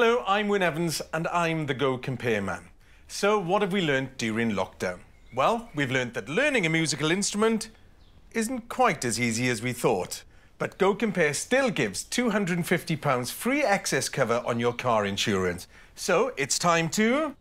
Hello, I'm Wyn Evans and I'm the Go Compare man. So, what have we learnt during lockdown? Well, we've learnt that learning a musical instrument isn't quite as easy as we thought. But Go Compare still gives £250 free excess cover on your car insurance. So, it's time to